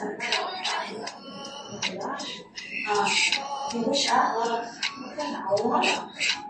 很热，然后很热，啊，你的茶盒在？我往上上。